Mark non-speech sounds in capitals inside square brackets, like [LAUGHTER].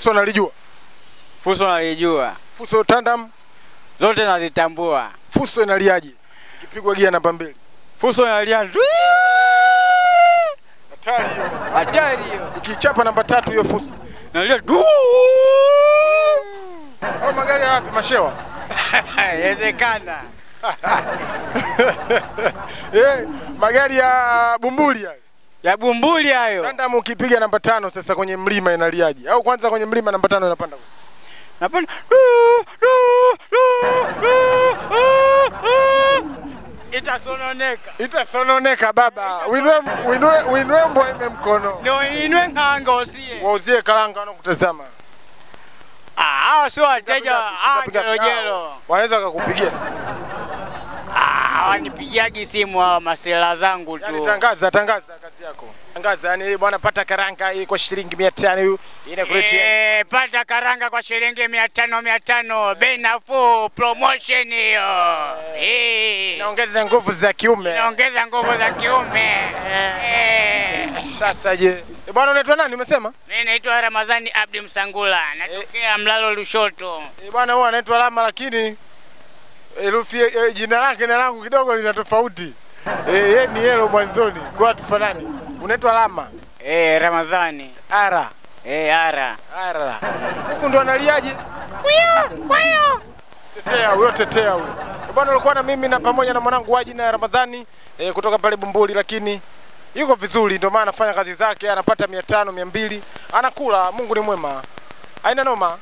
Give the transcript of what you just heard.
Fuso nalijua. Fuso nalijua. Fuso tandam, Zote nazitambua. fuso inaliaje? Ikipigwa gia namba mbili. Fuso inalia Hatari hiyo. Hatari hiyo. Ukichapa namba tatu hiyo fuso. Nalia. du. Au magari ya wapi? Mashewa. [LAUGHS] Inawezekana. [LAUGHS] Eh, magari ya bumbuli hayo. Ya bumbuli hayo. Tandam ukipiga namba tano sasa kwenye mlima inaliaje? Au kwanza kwenye mlima namba tano inapanda? kwa? Napanda. Itasononeka. Itasononeka baba. Winwe winwe winwe mbweme mkono. Ndio inwe ng'anga usie. Wauzie karanga wanakutazama. Ah, sio wateja. Ah, jero jelo. Wanaweza wakakupigia simu. Ah, wanipigiagi simu hawa masela zangu tu. Yani, tangaza tangaza kazi yako. Tangaza yani bwana pata karanga hii kwa shilingi 500 hiyo inakuletea. Eh, pata karanga kwa shilingi mia tano mia tano bei nafuu, promotion hiyo. Eh, Inaongeza nguvu za kiume. inaongeza nguvu za kiume. Eh. Sasa je, bwana unaitwa nani umesema? Mimi naitwa Ramadhani Abdi Msangula, natokea Mlalo Lushoto. Eh, bwana huwa anaitwa Lama lakini herufi e, jina lake na langu kidogo lina tofauti. Eh, ye ni yelo mwanzoni kwa tufanani. Unaitwa Lama. Eh, Ramadhani. Ara. Eh, ara. Ara. Kuku ndo analiaje? Kwio, kwio. Tetea huyo, tetea huyo. Bwana ulikuwa na mimi na pamoja na mwanangu wa jina ya Ramadhani e, kutoka pale Bumbuli, lakini yuko vizuri, ndio maana anafanya kazi zake, anapata mia tano mia mbili anakula. Mungu ni mwema, haina noma.